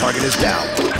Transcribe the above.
Target is down.